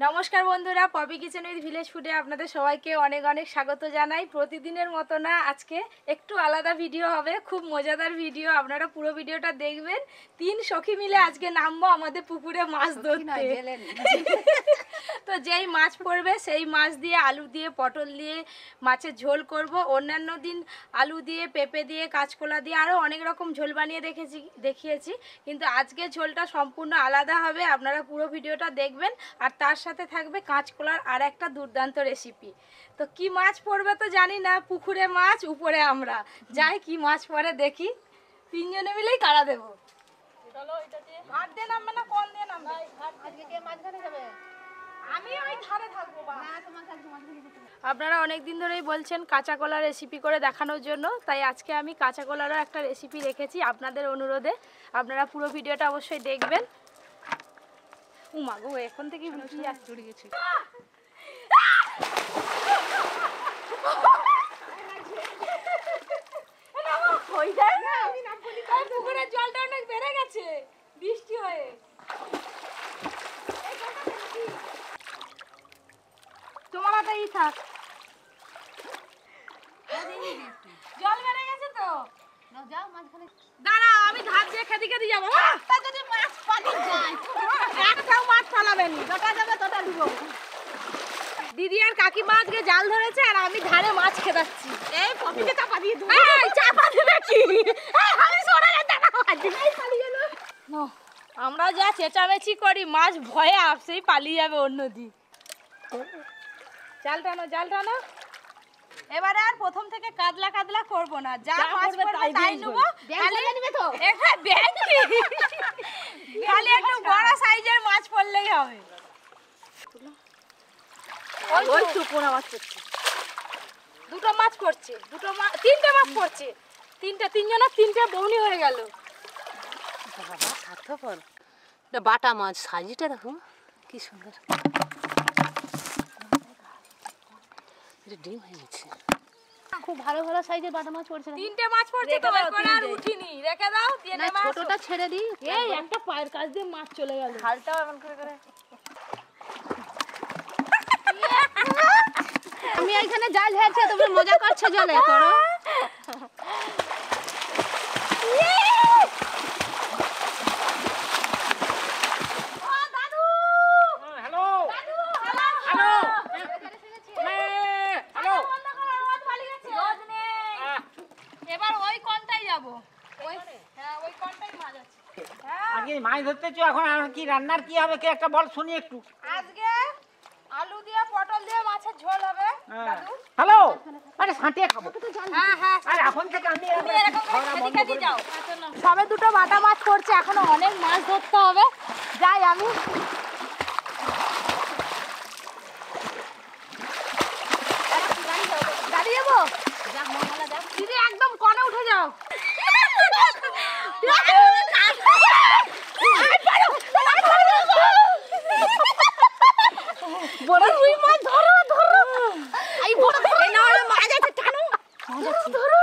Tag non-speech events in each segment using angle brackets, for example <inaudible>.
নমস্কার বন্ধুরা poppy kitchen with village ফুডে আপনাদের সবাইকে অনেক অনেক স্বাগত জানাই। প্রতিদিনের মতো না আজকে একটু আলাদা ভিডিও হবে খুব মজাদার ভিডিও আপনারা পুরো ভিডিওটা দেখবেন। তিন সখী মিলে আজকে নামবো আমাদের পুকুরে মাছ ধরতে। <laughs> তো যেই মাছ পড়বে সেই মাছ দিয়ে আলু দিয়ে পটল দিয়ে মাছের ঝোল করব। অন্যান্য দিন আলু দিয়ে পেঁপে দিয়ে কাঁচকলা দিয়ে আরও অনেক রকম ঝোল বানিয়ে দেখেছি দেখিয়েছি। কিন্তু আজকে ঝোলটা সম্পূর্ণ আলাদা হবে আপনারা পুরো ভিডিওটা দেখবেন। আর তার সাথে থাকবে কাঁচকলার আর একটা দুর্দান্ত রেসিপি তো কি মাছ পড়বে তো জানি না পুকুরে মাছ উপরে আমরা। যাই কি মাছ পড়ে দেখি। তিনজনে মিলেই কাড়া দেবো? ঘাট দিয়ে নামবে না কোন দিয়ে নামবে? আমি ওই ধারে থাকব বা আপনারা অনেক দিন ধরেই বলছেন কাঁচা কলা রেসিপি করে দেখানোর জন্য তাই আজকে আমি কাঁচা কলারও একটা রেসিপি রেখেছি আপনাদের অনুরোধে। আপনারা পুরো ভিডিওটা অবশ্যই দেখবেন। উমা গো এখন থেকে উড়ে গেছে। পুকুরের জলটা অনেক বেড়ে গেছে বৃষ্টি হয়ে। তোমার থাক। জল বেড়ে গেছে তো? দাঁড়াও আমি ধার দিয়ে খেতে খেতে যাব যদি মাছ একটাও মাছ ফালাবেন যটা যাবে তটা ডুবো দিদি আর কাকিমা আজকে জাল ধরেছে আর আমি ধারে মাছ খেদাচ্ছি। এই চাপা দিয়ে দেবো এই চাপা দেবে কি এই আমি সরে গেছে আমরা যা চেঁচামেচি করি মাছ ভয়ে আপসেই পালিয়ে যাবে অন্যদিক জাল টানো জাল টানো। এবারে আর প্রথম থেকে কাদলা কাদলা করব না। যা মাছ পড়বে তাই নেব। খালি এখানে ব্যাগ কি? খালি একটু বড় সাইজের মাছ পড়লেই হবে। ওই তো। পোনা মাছ পড়ছে। দুটো মাছ পড়ছে দুটো মাছ তিনটে মাছ পড়ছে। তিনটে তিনজনের তিনটে বৌনি হয়ে গেল। বাবা স্বার্থপর এটা বাটা মাছ সাইজটা দেখো কি সুন্দর। এটা ডিম হয়ে গেছে। খুব ভালো ভালো সাইজের বাটা মাছ পড়ছে তিনটে মাছ পড়ছে তো ওই আর উঠিনি। রেখে দাও দিয়ে না, মাছ ছোটটা ছেড়ে দিই এই একটা পায়ের কাছ দিয়ে মাছ চলে গেল। হালটাও এমন করে করে। আমি এখানে জাল ঝাড়ছি তোমরা মজা করছ জলে করো <laughs> হ্যালো হ্যালো হ্যালো এবার ওই কোনটাই যাব ওই হ্যাঁ ওই কোনটাই মাছ আছে হ্যাঁ ধরতেছো এখন আর কি রান্নার কি হবে? কে একটা বল শুনি একটু। আজকে আলু দিয়ে পটল দিয়ে মাছের ঝোল হবে দাদু। হ্যালো? আরে সাঁটিয়ে খাব। হ্যাঁ হ্যাঁ। আর এখন থেকে আমি তুমি এরকম করে করে যাও। সবে দুটো বাটা মাছ পড়ছে এখনও অনেক মাছ ধরতে হবে। যাই আমি দাঁড়িয়ে যাব? দিদি একদম কনে উঠে যাও। <laughs> বড় রুই মাছ ধরো ধরো। এই বড় এই না হলে মাছ আছে টানো। ধরো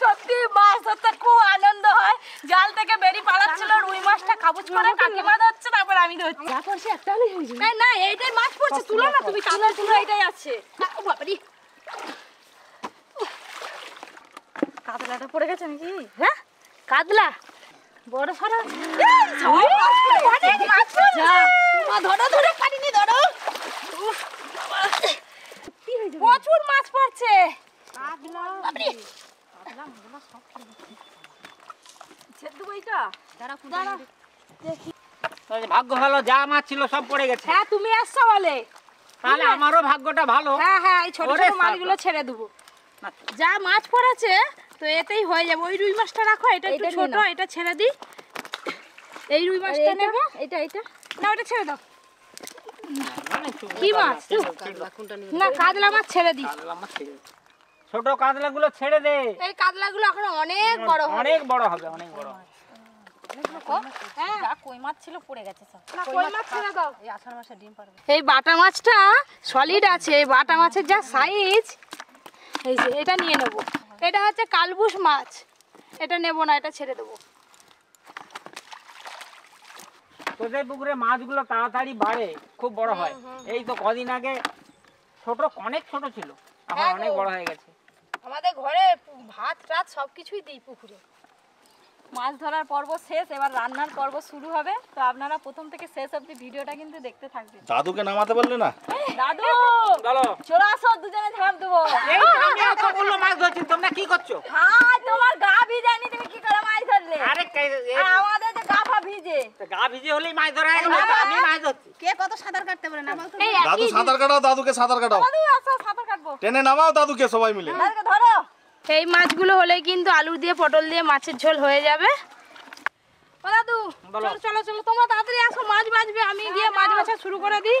সত্যি মাছ ধরতে খুব আনন্দ হয়। জাল থেকে বেরিয়ে পালাচ্ছিল রুই মাছটা কাবুজ করে কাকিমা ধরছে তারপর আমি ধরছি। যা করছি একটা হলেই হয়ে যাবে। না এইটাই মাছ পড়ছে তুলো না তুমি তুলো তুলো এইটাই আছে। বাবারি। কাতলাটা পড়ে গেছে নাকি? হ্যাঁ? কাতলা। বড় অনেক মাছ পড়ছে। মা ধরো ধরো ধরো। প্রচুর মাছ পড়ছে। ভাগ্য ভালো যা মাছ ছিল সব পড়ে গেছে। হ্যাঁ তুমি আসছো বলে। তাহলে আমারও ভাগ্যটা ভালো। হ্যাঁ হ্যাঁ এই ছোট ছোট মাছগুলো। ছেড়ে দেবো। যা মাছ পড়েছে তো এতেই হয়ে যাবে। ওই রুই মাছটা রাখো এটা একটু ছোট এটা ছেড়ে দিই। এই রুই মাছটা নেবে। এটা এটা। না ওটা ছেড়ে দাও। কি মাছ? কাতলা না কাতলা মাছ ছেড়ে দিই কাতলা। ছোট কাতলা গুলো ছেড়ে দে। এই কাতলাগুলো এখন অনেক বড় হবে। অনেক বড় হবে অনেক বড় হ্যাঁ। যা কই মাছ ছিল পড়ে গেছে সব। না কই মাছ ছেড়ে দাও। এই আষাঢ় মাসে ডিম পারবে এই বাটা মাছটা সলিড আছে এই বাটা মাছের যা সাইজ এই যে এটা নিয়ে নেব। এটা হচ্ছে কালবুশ মাছ। এটা নেব না এটা ছেড়ে দেবো। তোদের পুকুরে মাছগুলো তাড়াতাড়ি বাড়ে খুব বড় হয়। এই তো কদিন আগে ছোট অনেক ছোট ছিল এখন হ্যাঁ অনেক বড় হয়ে গেছে। আমাদের ঘরে ভাত টাত সব কিছুই দিই পুকুরে। মাছ ধরার পর্ব শেষ এবার রান্নার পর্ব শুরু হবে। তো আপনারা প্রথম থেকে শেষ অবধি ভিডিওটা কিন্তু দেখতে থাকবেন। দাদুকে নামাতে পারলে না? দাদু! চলো চলে আসো দুজনে ঝাঁপ দেবো। এই আমি এতগুলো মাছ ধরছি তোমরা কি করছ? হ্যাঁ তোমার গা ভিজানি তুমি কি করে মাছ ধরলে? আরে আমাদের ভিজে। গা ভিজে হলেই মাছ ধরা গেল আমি মাছ ধরছি। কে কত সাঁতার কাটতে পারে না বলতো দাদু সাঁতার কাটাও দাদুকে সাঁতার কাটাও। দাদু আসো সাঁতার কাটবো। টেনে নামাও দাদুকে সবাই মিলে। দাদুকে ধরো। এই মাছগুলো হলে কিন্তু আলু দিয়ে পটল দিয়ে মাছের ঝোল হয়ে যাবে। ও দাদু চলো চলো চলো তোমরা তাড়াতাড়ি আসো মাছ বাজবে। আমি গিয়ে মাছ বাছা শুরু করে দিই।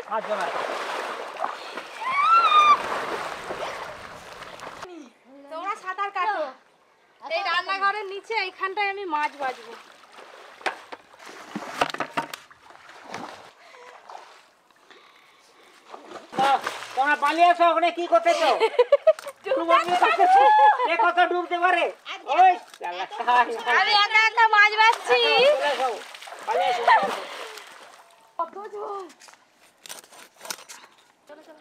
তোমরা সাঁতার কাটো। এই রান্নাঘরের নিচে এইখানটায় আমি মাছ বাজবো তো, তোমরা পালিয়ে এসো ওখানে কি করতেছো? ডুবতে পারে? ওই। আমি একা একা মাছ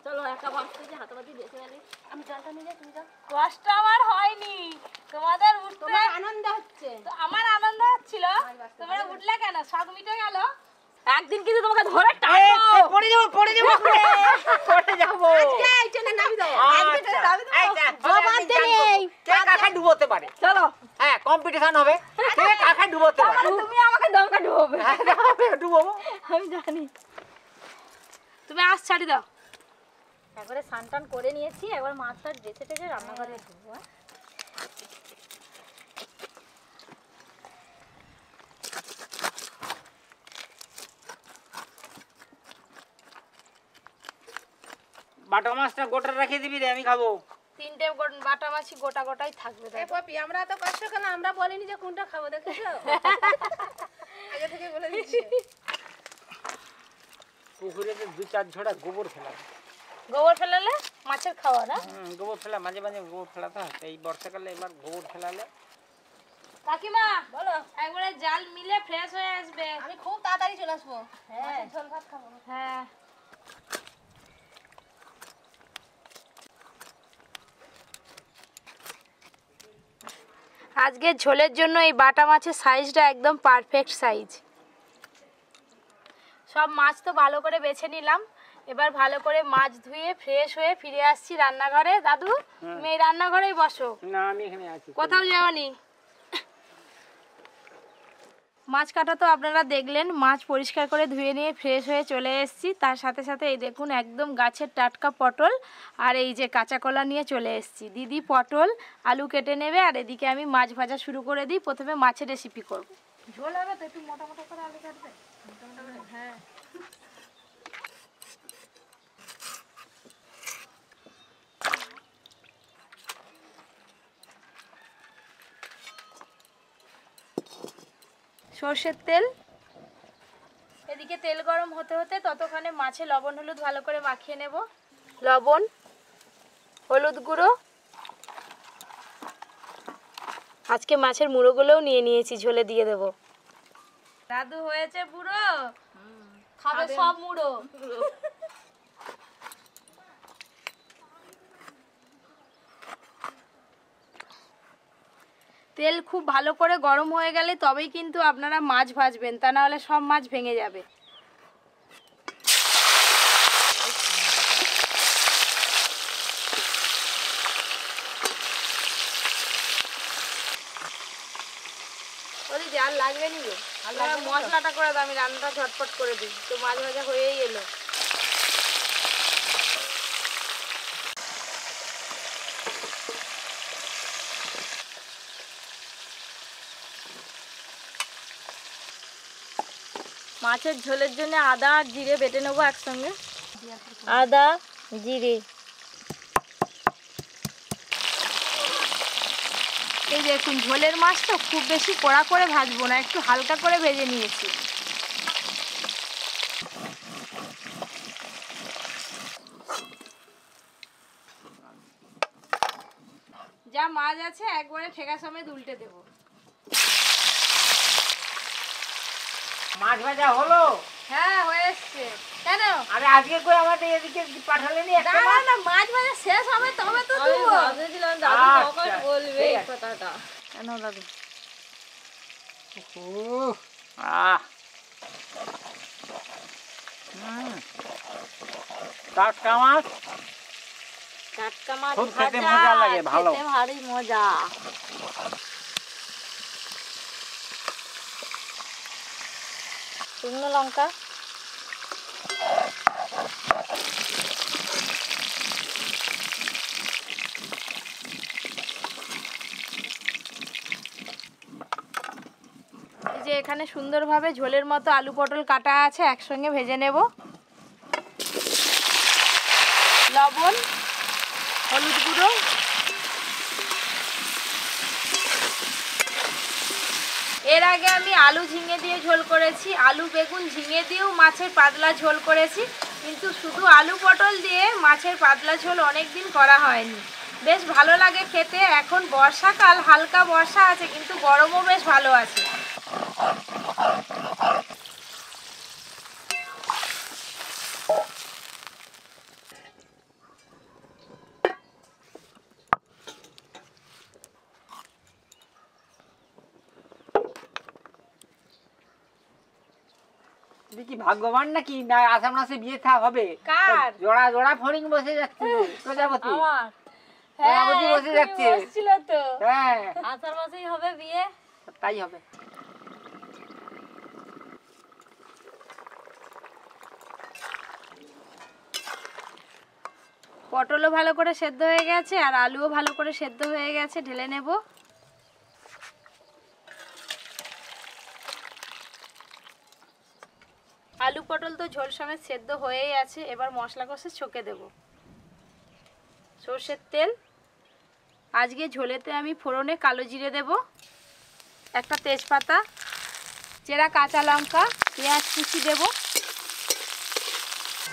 চলে একা বাঁচতে যে বেঁচে গেলে আমি তুমি যাও। কষ্ট আমার হয়নি। তোমাদের উঠতে আনন্দ হচ্ছে। তো আমার আনন্দ হচ্ছিল। তোমরা উঠলে কেন? শখ মিটে গেল। একদিন কিন্তু তোমাকে ধরে টানবো। পড়ে যাব পড়ে যাব পড়ে যাব এই ট্রেনে নামি দাও আচ্ছা, দে নেই। কে কাকে? ডুবোতে পারে? চলো। হ্যাঁ কম্পিটিশন হবে। কে কাকে ডুবোতে পারে? তুমি আমাকে দমকা ডুবোবে। হ্যাঁ, ডুবোবো। আমি জানি। তুমি আস ছাড়ি দাও। একবারে স্নান টান করে নিয়েছি একবার মাছ টাছ বেছে টেছে রান্নাঘরে ঢুকবো বাটা মাছটা গোটা রেখে দিবি রে আমি খাব। তিনটে বাটা মাছি গোটা গোটাই থাকবে এ তাই। পপি আমরা তো কষ্ট কেন? আমরা বলিনি যে কোনটা খাব দেখেছ? <laughs> আগে থেকে বলে দিচ্ছি। পুকুরে দু চার ঝোড়া গোবর ফেলা গোবর ফেলালে মাছের খাওয়া না? হুম, গোবর ফেলা মাঝে মাঝে গোবর ফেলাতে হয় তো এই বর্ষাকালে এবার গোবর ফেলালে। কাকিমা বলো। একবারে জাল মিলে ফ্রেশ হয়ে আসবে। আমি খুব তাড়াতাড়ি চলে আসব। হ্যাঁ। ঝোল ভাত খাব। হ্যাঁ। আজকে ঝোলের জন্য এই বাটা মাছের সাইজটা একদম পারফেক্ট সাইজ সব মাছ তো ভালো করে বেছে নিলাম। এবার ভালো করে মাছ ধুয়ে ফ্রেশ হয়ে ফিরে আসছি রান্নাঘরে। দাদু তুমি এই রান্নাঘরেই বসো। না আমি এখানে আছি। কোথাও যাওনি? মাছ কাটা তো আপনারা দেখলেন, মাছ পরিষ্কার করে ধুয়ে নিয়ে ফ্রেশ হয়ে চলে এসেছি। তার সাথে সাথে এই দেখুন একদম গাছের টাটকা পটল আর এই যে কাঁচা কলা নিয়ে চলে এসেছি। দিদি পটল, আলু কেটে নেবে আর এদিকে আমি মাছ ভাজা শুরু করে দিই। প্রথমে মাছের রেসিপি করব। ঝোল হবে তো, একটু মোটা করে আলু কাটবে? হ্যাঁ। সর্ষের তেল। এদিকে তেল গরম হতে হতে ততক্ষণে মাছে লবণ হলুদ ভালো করে মাখিয়ে নেব। লবণ হলুদ গুঁড়ো। আজকে মাছের মুড়োগুলোও নিয়ে নিয়েছি ঝোলে দিয়ে দেব। দাদু হয়েছে বুড়ো। খাবে সব মুড়ো। <laughs> তেল খুব ভালো করে গরম হয়ে গেলে তবেই কিন্তু আপনারা মাছ ভাজবেন তা নাহলে সব মাছ ভেঙে যাবে। জাল লাগবে নি মশলাটা করে দাও আমি রান্নাটা ঝটপট করে দিই। তো মাছ ভাজা হয়েই এলো। মাছের ঝোলের জন্য আদা আর জিরে বেটে নেব একসঙ্গে। আদা, জিরে। এই দেখুন ঝোলের মাছ তো খুব বেশি কড়া করে ভাজবো না, একটু হালকা করে ভেজে নিয়েছি। যা মাছ আছে একবারে ঠেকা সময় উল্টে দেবো। মাছ ভাজা হলো? হ্যাঁ হয়ে এসছে। কেন? আরে আজকে করে আমাদের এদিকে পাঠালে নি একটা মাছ? না মাছ ভাজা শেষ হবে তবে তো দেবো ভাবছিলাম দাদু আচ্ছা, কখন বলবে এই কথাটা। কেন দাদু? আহ। হুম। টাটকা মাছ? টাটকা মাছ খুব খেতে মজা লাগে, ভালো। খেতে ভারী মজা। শুকনো লঙ্কা। যে এখানে সুন্দরভাবে ঝোলের মতো আলু পটল কাটা আছে, একসঙ্গে ভেজে নেব। লবণ, হলুদ গুঁড়ো এর আগে আমি আলু ঝিঙে দিয়ে ঝোল করেছি, আলু বেগুন ঝিঙে দিয়েও মাছের পাতলা ঝোল করেছি, কিন্তু শুধু আলু পটল দিয়ে মাছের পাতলা ঝোল অনেক দিন করা হয়নি। বেশ ভালো লাগে খেতে, এখন বর্ষাকাল, হালকা বর্ষা আছে, কিন্তু গরমও বেশ ভালো আছে। কি ভাগ্যবান নাকি? না আসাম মাসে বিয়ে থা হবে। কার? জোড়া জোড়া ফড়িং বসে যাচ্ছে প্রজাপতি। আমার। প্রজাপতি হ্যাঁ, বসে যাচ্ছে। বসছিল তো। হ্যাঁ। আষাঢ় মাসেই হবে বিয়ে? তাই হবে। পটলও ভালো করে সেদ্ধ হয়ে গেছে আর আলুও ভালো করে সেদ্ধ হয়ে গেছে ঢেলে নেব আলু পটল তো ঝোল সমেত সেদ্ধ হয়েই আছে এবার মশলা কষে ছকে দেব। সর্ষের তেল আজকে ঝোলেতে আমি ফোড়নে কালো জিরে দেব একটা তেজপাতা চেরা কাঁচা লঙ্কা পেঁয়াজ কুচি দেব।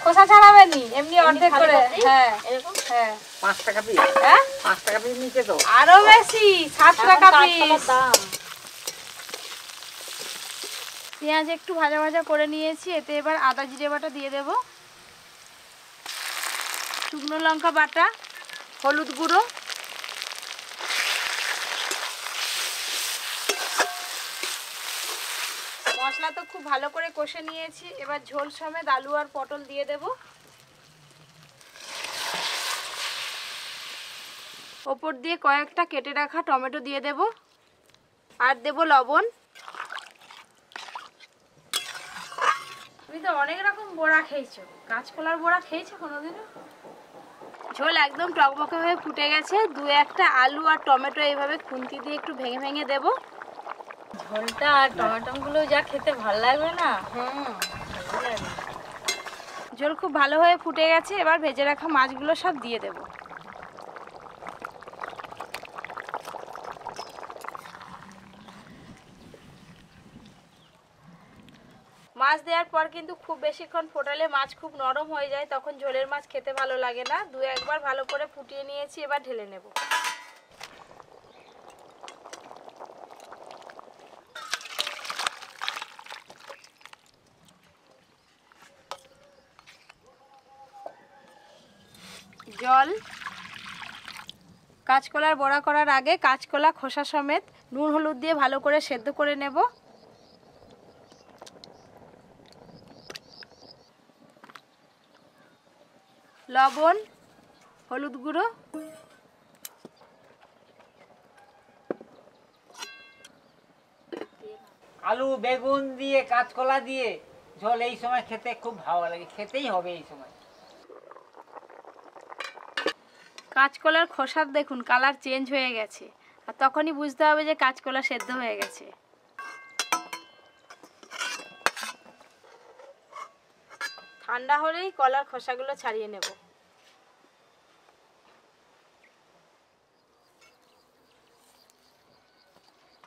খোসা ছাড়াবেনি এমনি অর্ধেক করে হ্যাঁ। এরকম? হ্যাঁ। পাঁচ টাকা পিস হ্যাঁ? পাঁচ টাকা পিস নিচে তো? আরও বেশি সাত টাকা তো পিস দাম। পেঁয়াজ একটু ভাজা ভাজা করে নিয়েছি, এতে এবার আদা জিরে বাটা দিয়ে দেব। শুকনো লঙ্কা বাটা, হলুদ গুঁড়ো। মশলা তো খুব ভালো করে কষে নিয়েছি, এবার ঝোল সমেত আলু আর পটল দিয়ে দেব। ওপর দিয়ে কয়েকটা কেটে রাখা টমেটো দিয়ে দেব। আর দেব লবণ। তুমি তো অনেক রকম বড়া খেয়েছো। কাঁচকলার বড়া খেয়েছো কোনোদিনও? ঝোল একদম টকবকে হয়ে ফুটে গেছে। দু একটা আলু আর টমেটো এইভাবে খুন্তি দিয়ে একটু ভেঙে ভেঙে দেবো। ঝোলটা আর টমেটো গুলো যা খেতে ভালো লাগবে না। হুম। ঝোল খুব ভালো হয়ে ফুটে গেছে। এবার ভেজে রাখা মাছগুলো সব দিয়ে দেবো। মাছ দেওয়ার পর কিন্তু খুব বেশিক্ষণ ফোটালে মাছ খুব নরম হয়ে যায়, তখন ঝোলের মাছ খেতে ভালো লাগে না। দু একবার ভালো করে ফুটিয়ে নিয়েছি, এবার ঢেলে নেব। জল, কাঁচকলার বড়া করার আগে কাঁচকলা খোসা সমেত নুন, হলুদ দিয়ে ভালো করে সেদ্ধ করে নেব। লবণ হলুদ গুঁড়ো। আলু বেগুন দিয়ে কাঁচকলা দিয়ে ঝোল এই সময় খেতে খুব ভালো লাগে খেতেই হবে এই সময়। কাঁচকলার খোসার দেখুন কালার চেঞ্জ হয়ে গেছে। আর তখনই বুঝতে হবে যে কাঁচকলা সেদ্ধ হয়ে গেছে। ঠান্ডা হলেই কলার খোসাগুলো ছাড়িয়ে নেব।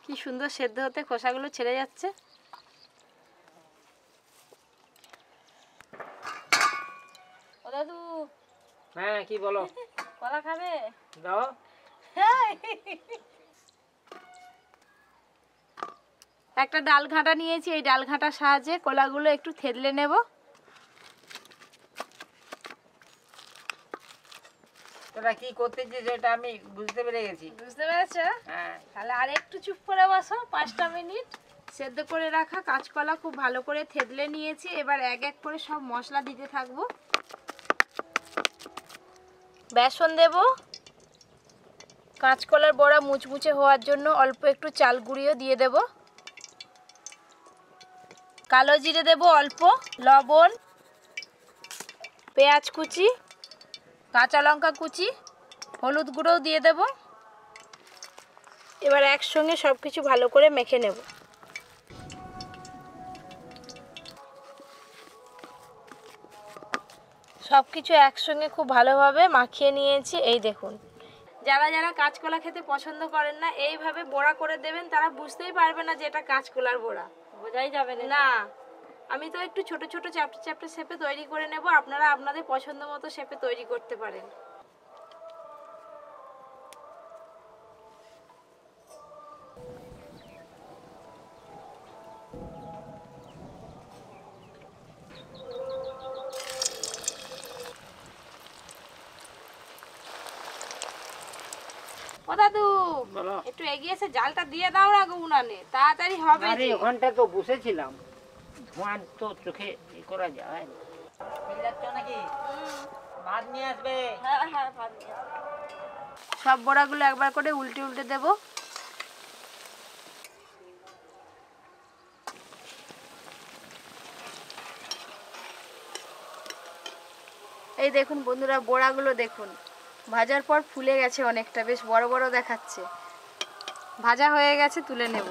কি সুন্দর সেদ্ধ হতে খোসাগুলো ছেড়ে যাচ্ছে। ও দাদু। হ্যাঁ কি বলো? কলা খাবে? দাও। একটা ডাল ঘাঁটা নিয়েছি এই ডাল ঘাঁটার সাহায্যে কলাগুলো একটু থেদলে নেব। তোরা কি করতেছিস সেটা আমি বুঝতে পেরে গেছি। বুঝতে পেরেছ? হ্যাঁ। তাহলে আর একটু চুপ করে বসো পাঁচটা মিনিট। সেদ্ধ করে রাখা কাঁচকলা খুব ভালো করে থেদলে নিয়েছি এবার এক এক করে সব মশলা দিতে থাকব। বেসন দেব। কাঁচকলার বড়া মুচমুচে হওয়ার জন্য অল্প একটু চাল গুঁড়িও দিয়ে দেব। কালো জিরে দেব অল্প লবণ পেঁয়াজ কুচি। কাঁচা লঙ্কা কুচি হলুদ গুঁড়োও দিয়ে দেবো। এবার একসঙ্গে সব কিছু ভালো করে মেখে নেব। সব কিছু একসঙ্গে খুব ভালোভাবে মাখিয়ে নিয়েছি এই দেখুন। যারা যারা কাঁচকলা খেতে পছন্দ করেন না এইভাবে বড়া করে দেবেন তারা বুঝতেই পারবে না যে এটা কাঁচকলার বড়া। বোঝাই যাবে না। না। আমি তো একটু ছোট ছোট চ্যাপ্টা চ্যাপ্টা শেপে তৈরি করে নেব। আপনারা আপনাদের পছন্দ মতো শেপে তৈরি করতে পারেন। ও দাদু একটু এগিয়ে এসে জালটা দিয়ে দাও না গো উনানে। তাড়াতাড়ি হবে যে। তো বসেছিলাম। ধোঁয়া তো চোখে ই করা যায়। না নাকি? ভাত নিয়ে আসবে। সব বড়াগুলো একবার করে উল্টে উল্টে দেব। এই দেখুন বন্ধুরা বড়াগুলো দেখুন। ভাজার পর ফুলে গেছে অনেকটা বেশ বড় বড় দেখাচ্ছে। ভাজা হয়ে গেছে তুলে নেব।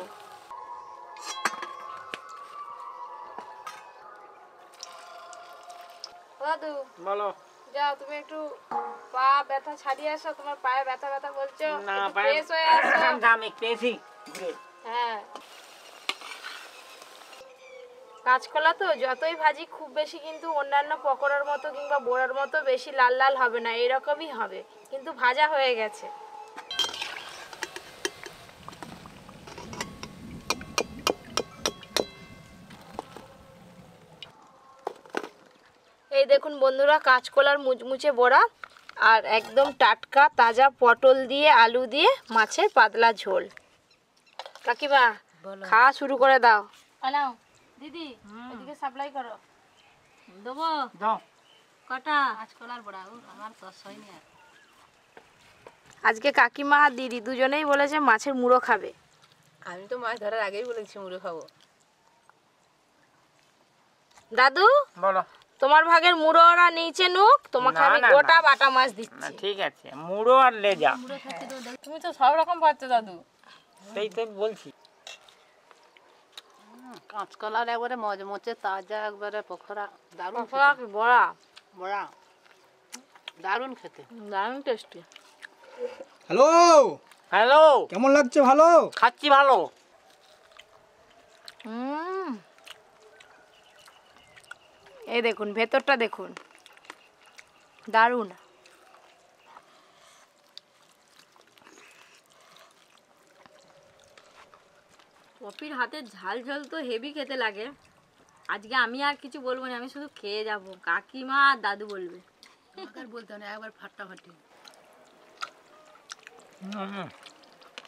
বলো। যাও তুমি একটু পা ব্যথা ছাড়িয়ে আসো তোমার পায়ে ব্যথা ব্যথা বলছো না পায়ে ফ্রেশ হয়ে আসো। দাম হ্যাঁ। কাঁচকলা তো যতই ভাজি খুব বেশি কিন্তু অন্যান্য পকোড়ার মতো কিংবা বোড়ার মতো বেশি লাল লাল হবে না এরকমই হবে। কিন্তু ভাজা হয়ে গেছে। দেখুন বন্ধুরা কাঁচকলার মুচমুচে বড়া আর একদম টাটকা তাজা পটল দিয়ে আলু দিয়ে মাছের পাতলা ঝোল। কাকিমা খাওয়া শুরু করে দাও। আনাও। দিদি এদিকে সাপ্লাই করো। দেবো। দাও। কটা? কাঁচকলার বড়া। আমার তস হয়নি আর। আজকে কাকিমা আর দিদি দুজনেই বলেছে মাছের মুড়ো খাবে। আমি তো মাছ ধরার আগেই বলেছি মুড়ো খাব। দাদু? বলো। তোমার ভাগের মুড়ো ওরা নিচে নুক তোমাকে আমি গোটা বাটা মাছ না দিচ্ছি। ঠিক আছে মুড়ো আর লেজা। তুমি তো সব রকম পাচ্ছ দাদু। সেই তো বলছি। কাঁচকলার একবারে মজমচে তাজা একবারে পোখরা দারুণ। কি বড়া? বড়া। দারুণ খেতে। দারুণ টেস্টি হ্যালো? হ্যালো? কেমন লাগছে ভালো? খাচ্ছি ভালো। হুম। এই দেখুন ভেতরটা দেখুন। দারুণ। পপির হাতের ঝাল ঝাল তো হেভি খেতে লাগে। আজকে আমি আর কিছু বলব না আমি শুধু খেয়ে যাব। কাকিমা আর দাদু বলবে। বলতে না একবার ফাটাফাটি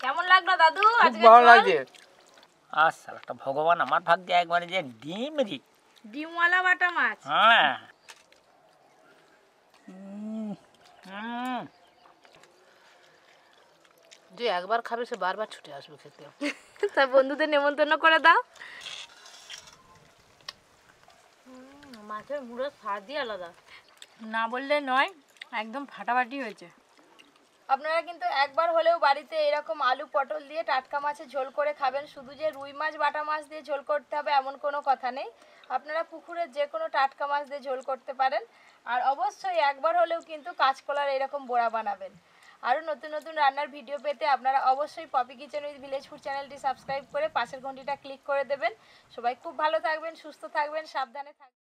কেমন লাগল দাদু? আজকে ভালো? লাগছে। আর ভগবান আমার ভাগ্যে একবারে যে ডিম রি ডিমওয়ালা বাটা মাছ। হ্যাঁ। যে একবার খাবে সে বারবার ছুটে আসবে খেতে। <laughs> তা বন্ধুদের নেমন্তন্ন করে দাও। মাছের মুড়ো স্বাদই আলাদা। না বললে নয় একদম ফাটাফাটি হয়েছে। আপনারা কিন্তু একবার হলেও বাড়িতে এরকম আলু পটল দিয়ে টাটকা মাছের ঝোল করে খাবেন। শুধু যে রুই মাছ বাটা মাছ দিয়ে ঝোল করতে হবে এমন কোনো কথা নেই। আপনারা পুকুরের যে কোনো টাটকা মাছ দিয়ে ঝোল করতে পারেন। আর অবশ্যই একবার হলেও কিন্তু কাঁচকলার এরকম বোড়া বানাবেন। আরও নতুন নতুন রান্নার ভিডিও পেতে আপনারা অবশ্যই Poppy kitchen with village food চ্যানেলটি সাবস্ক্রাইব করে পাশের ঘন্টিটা ক্লিক করে দেবেন। সবাই খুব ভালো থাকবেন, সুস্থ থাকবেন, সাবধানে থাকবেন।